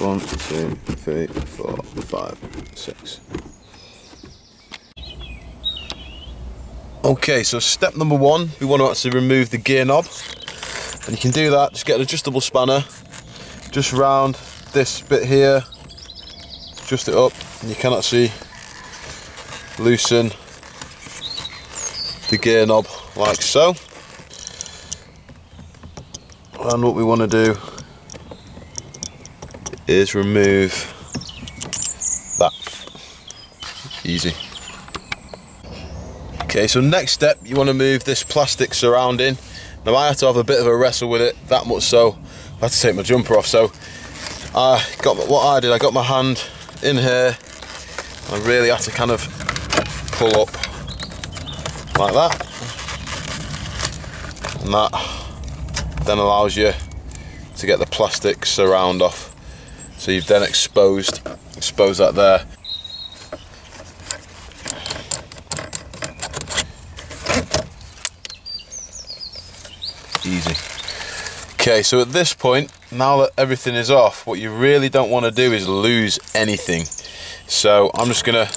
One, two, three, four, five, six. Okay, so step number one, we want to actually remove the gear knob. And you can do that, just get an adjustable spanner, just round this bit here, adjust it up, and you can actually loosen the gear knob like so. And what we want to do is remove that. Easy. Okay, so next step, you want to move this plastic surrounding. Now I had to have a bit of a wrestle with it, that much so I had to take my jumper off. So I got what I did, I got my hand in here. I really had to kind of pull up like that. And that then allows you to get the plastic surround off. So you've then exposed, exposed that there. Easy. Okay, so at this point, now that everything is off, what you really don't want to do is lose anything. So I'm just gonna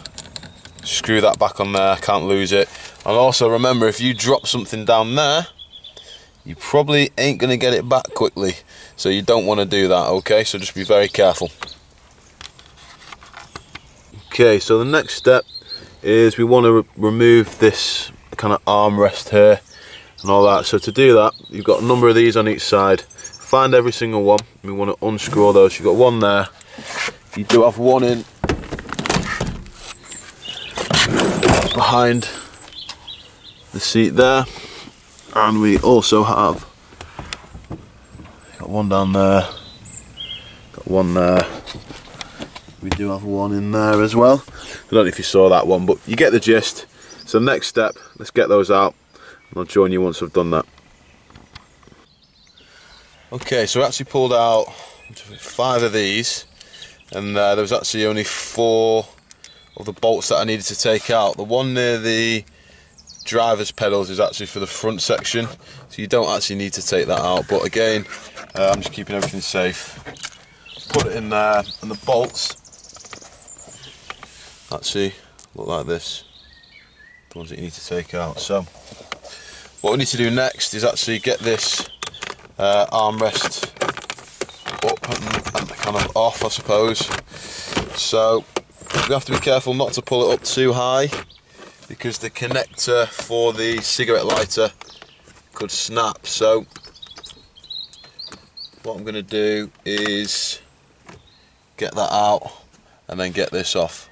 screw that back on there, can't lose it. And also remember, if you drop something down there, you probably ain't gonna get it back quickly. So you don't want to do that, okay? So just be very careful. Okay, so the next step is we want to re remove this kind of armrest here and all that. So to do that, you've got a number of these on each side. Find every single one. We want to unscrew those. You've got one there. You do have one in behind the seat there. And we also have one down there, got one there. We do have one in there as well. I don't know if you saw that one, but you get the gist. So next step, let's get those out. And I'll join you once I've done that. Okay, so I actually pulled out five of these, and uh, there was actually only four of the bolts that I needed to take out. The one near the driver's pedals is actually for the front section, so you don't actually need to take that out. But again, uh, I'm just keeping everything safe. Put it in there, and the bolts actually look like this. The ones that you need to take out. So, what we need to do next is actually get this uh, armrest up and, and kind of off, I suppose. So, we have to be careful not to pull it up too high because the connector for the cigarette lighter could snap. So, what I'm going to do is get that out and then get this off.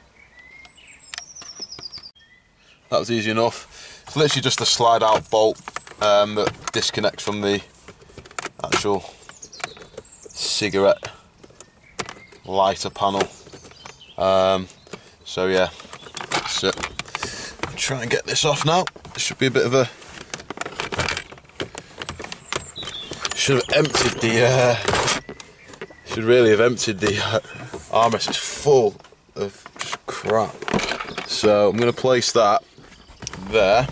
That was easy enough. It's literally just a slide out bolt um, that disconnects from the actual cigarette lighter panel. Um, so yeah, that's it. Try and get this off now. This should be a bit of a should have emptied the uh, should really have emptied the uh, armrest. It's full of just crap. So I'm going to place that there.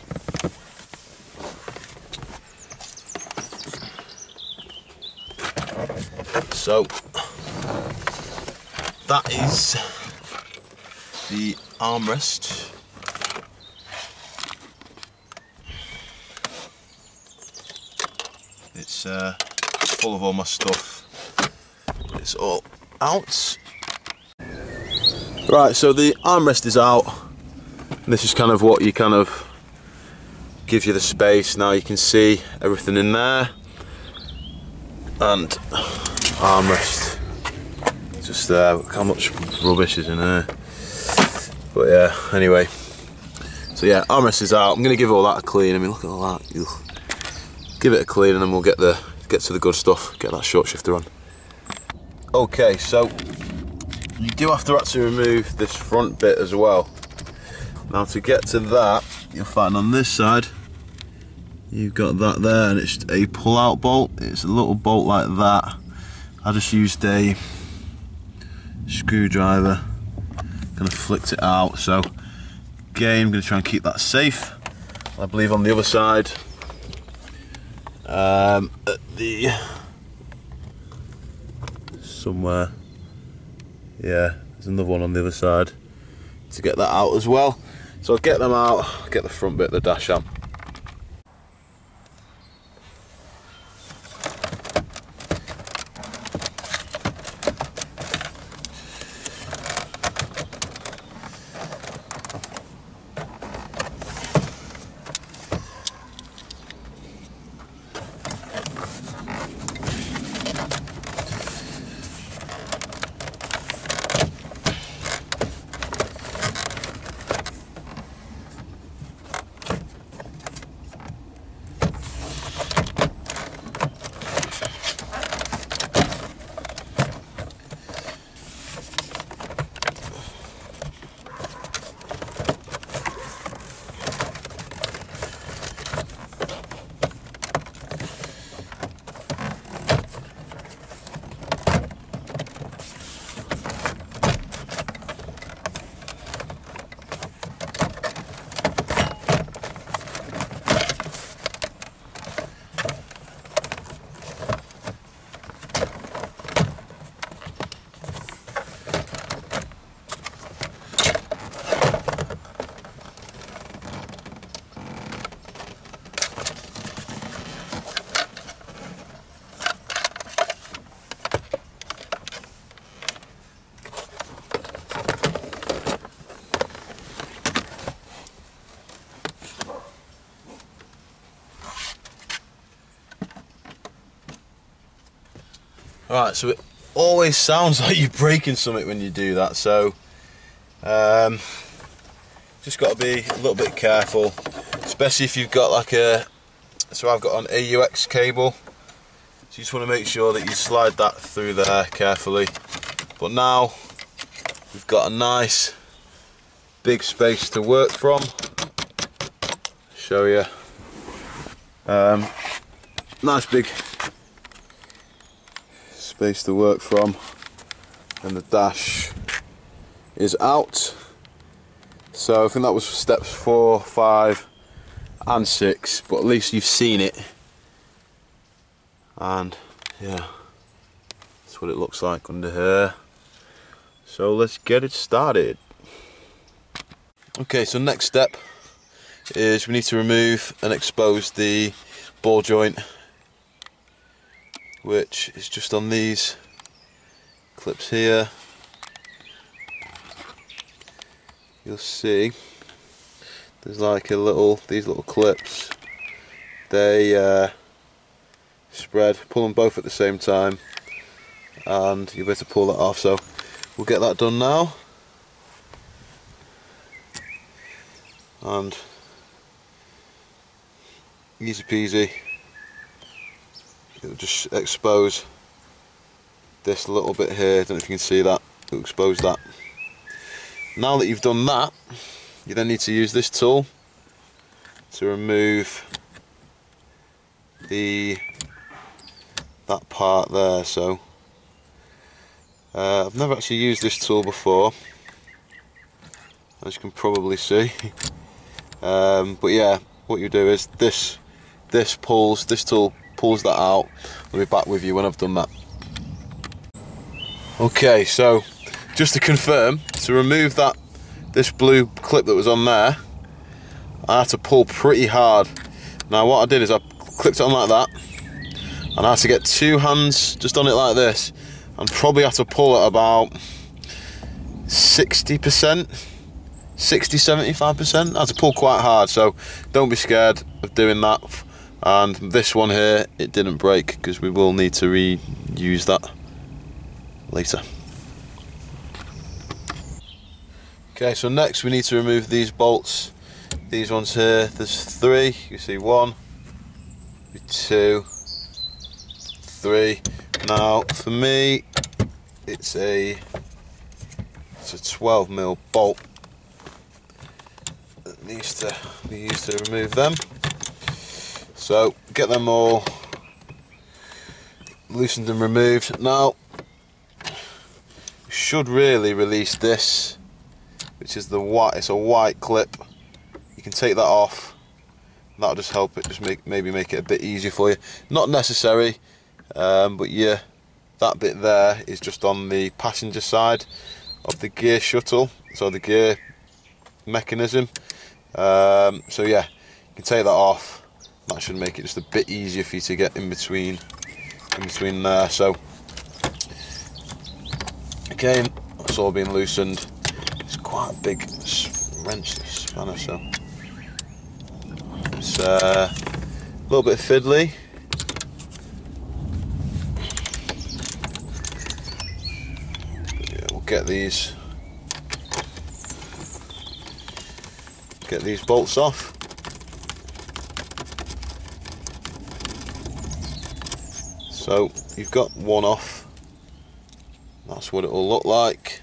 So that is the armrest. It's uh, full of all my stuff. It's all out. Right, so the armrest is out. This is kind of what you kind of gives you the space. Now you can see everything in there. And armrest. Just there. Look how much rubbish is in there. But yeah, anyway. So yeah, armrest is out. I'm gonna give all that a clean. I mean, look at all that. Ugh. Give it a clean, and then we'll get the get to the good stuff. Get that short shifter on. Okay, so you do have to actually remove this front bit as well. Now to get to that, you'll find on this side, you've got that there and it's a pull out bolt. It's a little bolt like that. I just used a screwdriver, kind of flicked it out. So again, I'm gonna try and keep that safe. I believe on the other side, um, at the somewhere yeah, there's another one on the other side to get that out as well. So I'll get them out, get the front bit of the dash out. Right, so it always sounds like you're breaking something when you do that, so um, just got to be a little bit careful, especially if you've got like a, so I've got an AUX cable, so you just want to make sure that you slide that through there carefully. But now we've got a nice big space to work from. Show you. Um, nice big space to work from. And the dash is out. So I think that was steps four five and six but at least you've seen it. And yeah that's what it looks like under here. So let's get it started. Okay so next step is we need to remove and expose the ball joint which is just on these clips here. You'll see there's like a little these little clips. They uh, spread pull them both at the same time and you'll be pull that off. So we'll get that done now. And easy peasy it'll just expose this little bit here, I don't know if you can see that, it'll expose that. Now that you've done that, you then need to use this tool to remove the that part there. So uh, I've never actually used this tool before as you can probably see. Um, but yeah what you do is this this pulls this tool pulls that out. I'll be back with you when I've done that. Okay, so just to confirm, to remove that this blue clip that was on there, I had to pull pretty hard. Now what I did is I clipped it on like that, and I had to get two hands just on it like this, and probably had to pull it about 60%, 60 75%. I had to pull quite hard, so don't be scared of doing that and this one here it didn't break because we will need to reuse that later. Okay so next we need to remove these bolts. These ones here there's three. You see one two three. Now for me it's a it's a 12 mil bolt. That needs to uh, be used to remove them so get them all loosened and removed. Now should really release this, which is the white. It's a white clip. You can take that off. That'll just help it. Just make maybe make it a bit easier for you. Not necessary, um, but yeah, that bit there is just on the passenger side of the gear shuttle, so the gear mechanism. Um, so yeah, you can take that off. That should make it just a bit easier for you to get in between, in between there. So again, it's all been loosened. It's quite a big wrench spanner, so it's uh, a little bit fiddly. Yeah, we'll get these get these bolts off. So you've got one off. That's what it will look like.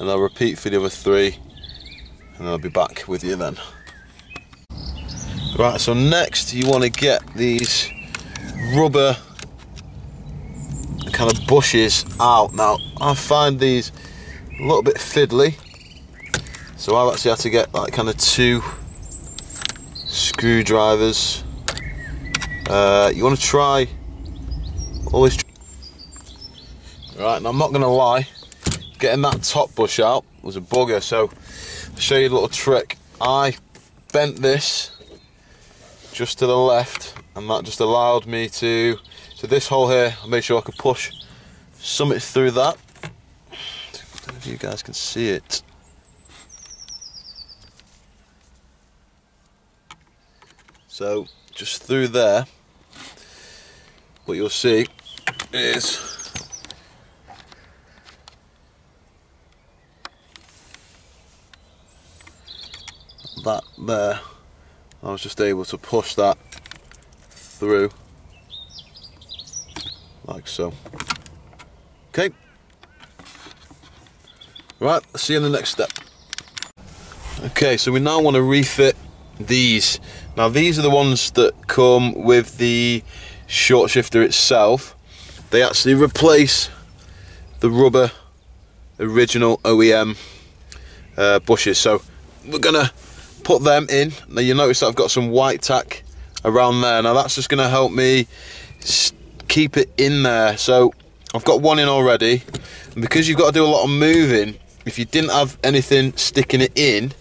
And I'll repeat for the other three and I'll be back with you then. Right, so next you want to get these rubber kind of bushes out. Now, I find these a little bit fiddly, so I've actually had to get like kind of two screwdrivers. Uh, you want to try always. Right, now I'm not to lie, getting that top bush out was a bugger, so I'll show you a little trick. I bent this just to the left and that just allowed me to so this hole here I made sure I could push something through that I don't know if you guys can see it so just through there what you'll see is that there I was just able to push that through like so. Okay. Right, see you in the next step. Okay, so we now want to refit these. Now these are the ones that come with the short shifter itself. They actually replace the rubber original OEM uh, bushes. So we're gonna put them in. Now you notice that I've got some white tack around there. Now that's just to help me keep it in there. So I've got one in already. And because you've got to do a lot of moving, if you didn't have anything sticking it in,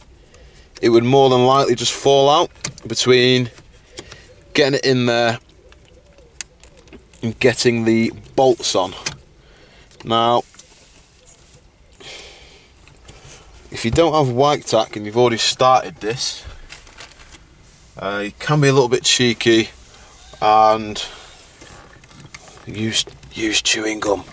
it would more than likely just fall out between getting it in there and getting the bolts on. Now, if you don't have white tack and you've already started this uh, can be a little bit cheeky and use use chewing gum.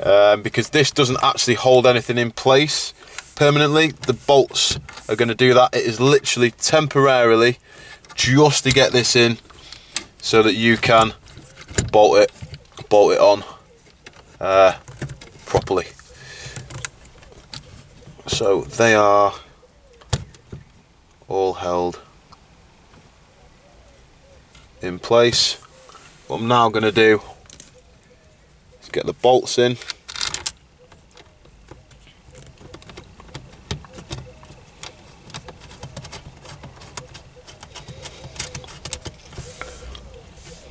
Um, because this doesn't actually hold anything in place permanently. The bolts are going to do that. It is literally temporarily just to get this in so that you can bolt it bolt it on uh, properly so they are all held in place. What I'm now going to do is get the bolts in.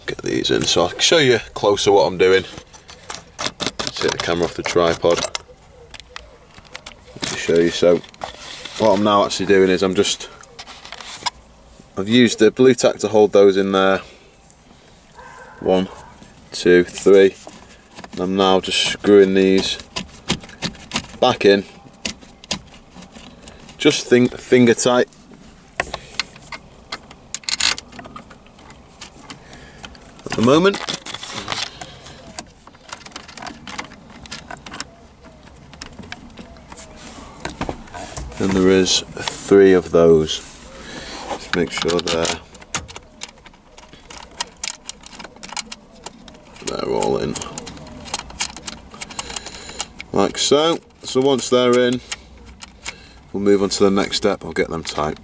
Get these in so I'll show you closer what I'm doing. Take the camera off the tripod show you. So what I'm now actually doing is I'm just I've used the blue tack to hold those in there. One, two, three. And I'm now just screwing these back in. Just think finger tight. At the moment, and there is three of those. Just make sure they're they're all in. Like so. So once they're in we'll move on to the next step. I'll get them tight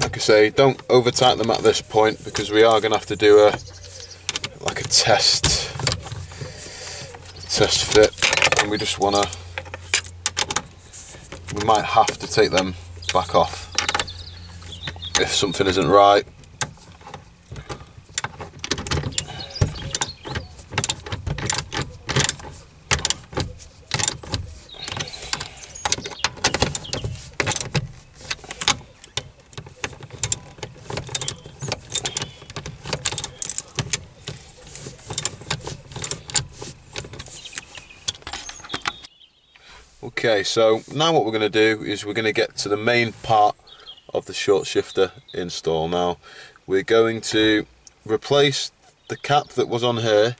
like I say, don't over tighten them at this point because we are going to have to do a like a test test fit, and we just want to. We might have to take them back off if something isn't right. Okay, so now what we're going to do is we're going to get to the main part of the short shifter install. Now, we're going to replace the cap that was on here.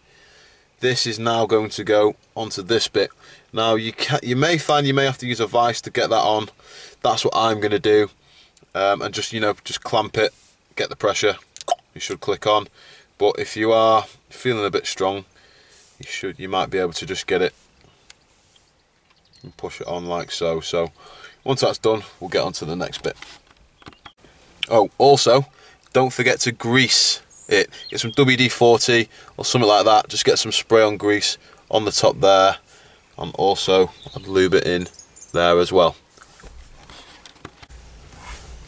This is now going to go onto this bit. Now, you can, you may find you may have to use a vise to get that on. That's what I'm going to do. Um, and just, you know, just clamp it, get the pressure. You should click on. But if you are feeling a bit strong, you should, you might be able to just get it and push it on like so. So once that's done, we'll get on to the next bit. Oh, also, don't forget to grease it. Get some WD-40 or something like that. Just get some spray on grease on the top there. And also I'd lube it in there as well.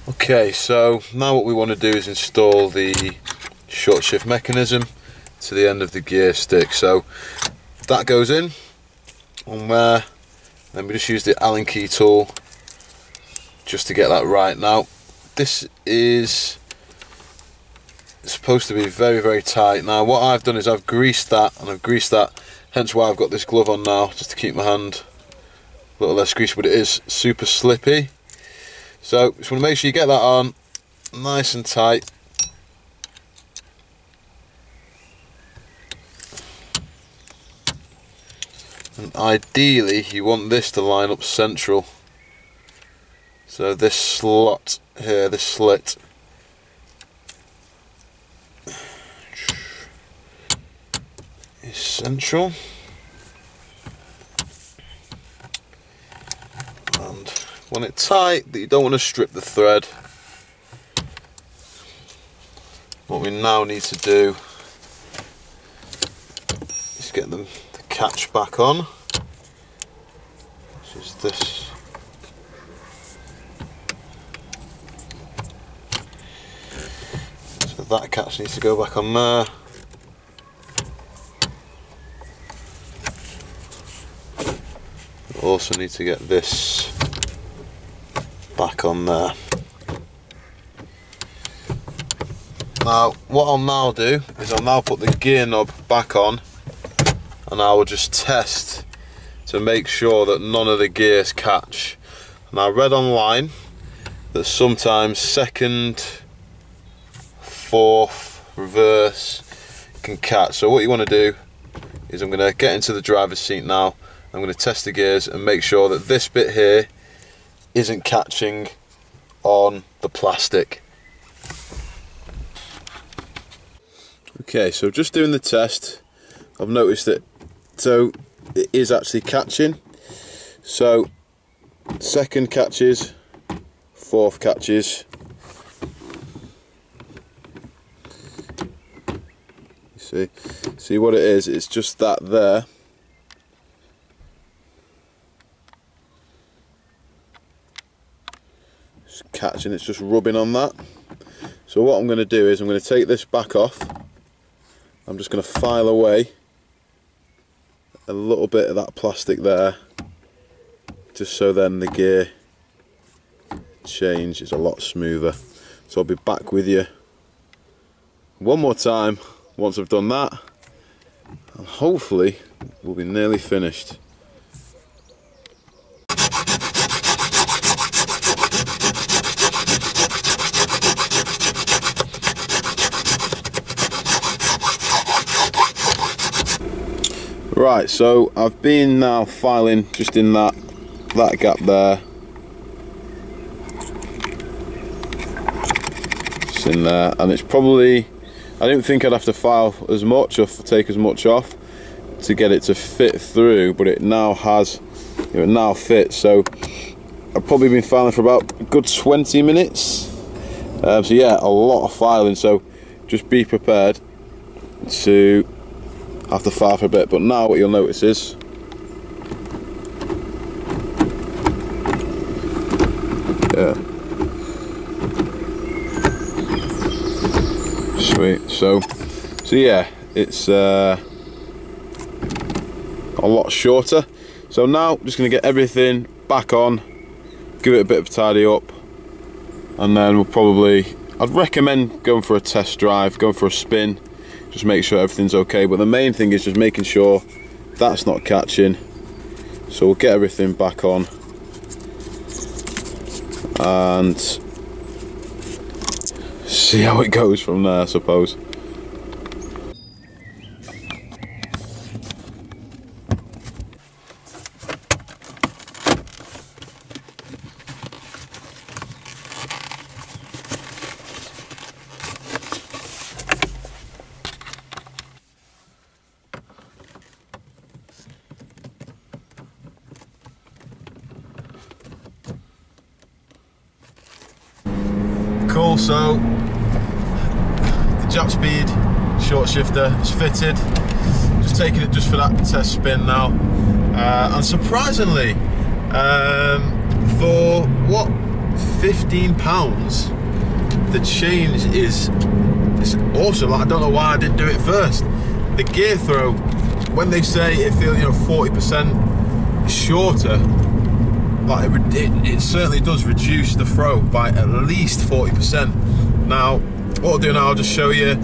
Okay, so now what we want to do is install the short shift mechanism to the end of the gear stick. So that goes in on there then we just use the Allen key tool just to get that right. Now, this is supposed to be very, very tight. Now, what I've done is I've greased that, and I've greased that, hence why I've got this glove on now, just to keep my hand a little less greasy, but it is super slippy. So, just want to make sure you get that on nice and tight. And ideally you want this to line up central. So this slot here, this slit. Is central. And when it's tight you don't want to strip the thread. What we now need to do is get them catch back on, which is this. So that catch needs to go back on there. Also need to get this back on there. Now, what I'll now do is I'll now put the gear knob back on and I will just test to make sure that none of the gears catch. And I read online that sometimes second, fourth, reverse can catch. So what you want to do is I'm going to get into the driver's seat now. I'm going to test the gears and make sure that this bit here isn't catching on the plastic. Okay, so just doing the test, I've noticed that so it is actually catching. So second catches fourth catches. See? See what it is? It's just that there. It's catching it's just rubbing on that. So what I'm going to do is I'm going to take this back off. I'm just going to file away a little bit of that plastic there just so then the gear change is a lot smoother. So I'll be back with you one more time once I've done that and hopefully we'll be nearly finished Right, so I've been now filing just in that that gap there. In there, and it's probably I didn't think I'd have to file as much or take as much off to get it to fit through, but it now has, it now fits. So I've probably been filing for about a good 20 minutes Um, so yeah, a lot of filing. So just be prepared to to file for a bit. But now what you'll notice is yeah. Sweet. So so yeah, it's uh, a lot shorter. So now just gonna get everything back on, give it a bit of a tidy up, and then we'll probably I'd recommend going for a test drive, going for a spin, just make sure everything's okay. But the main thing is just making sure that's not catching. So we'll get everything back on and see how it goes from there, I suppose. Cool, so the speed short shifter is fitted. Just taking it just for that test spin now. Uh, and surprisingly, um, for what, 15 pounds, the change is it's awesome. Like, I don't know why I didn't do it first. The gear throw, when they say it feels you know 40% shorter, like it, it, it, certainly does reduce the throw by at least 40%. Now, what I'll do now, I'll just show you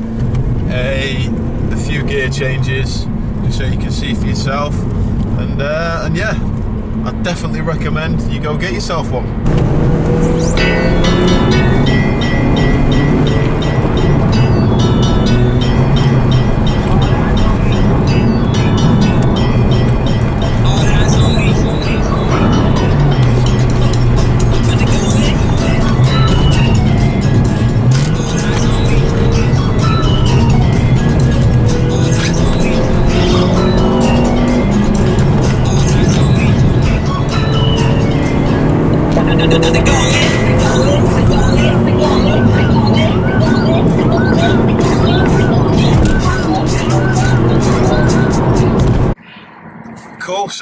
a, a few gear changes, just so you can see for yourself. And, uh, and yeah, I definitely recommend you go get yourself one.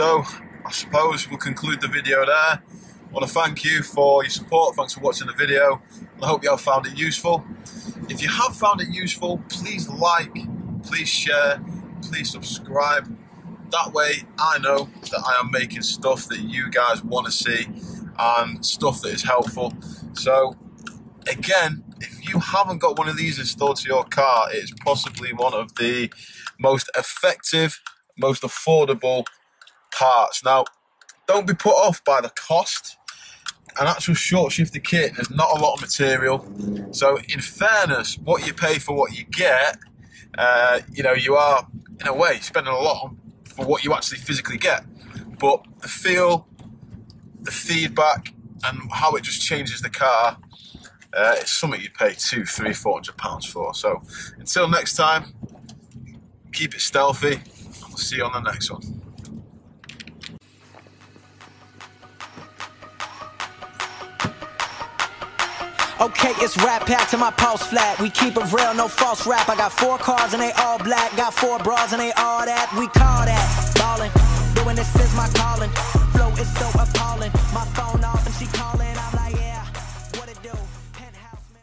So I suppose we'll conclude the video there. I want to thank you for your support, thanks for watching the video. I hope you have found it useful. If you have found it useful, please like, please share, please subscribe. That way I know that I am making stuff that you guys want to see and stuff that is helpful. So again, if you haven't got one of these installed to your car, it's possibly one of the most effective, most affordable parts. Now, don't be put off by the cost. An actual short shifter kit there's not a lot of material. So in fairness, what you pay for what you get, uh, you know, you are, in a way, spending a lot for what you actually physically get. But the feel, the feedback, and how it just changes the car, uh, it's something you pay two, three, four hundred pounds for. So until next time, keep it stealthy, and we'll see you on the next one. Okay, it's rap pack to my pulse flat. We keep it real, no false rap. I got four cars and they all black. Got four bras and they all that. We call that ballin'. Doing this is my calling. Flow is so appalling. My phone all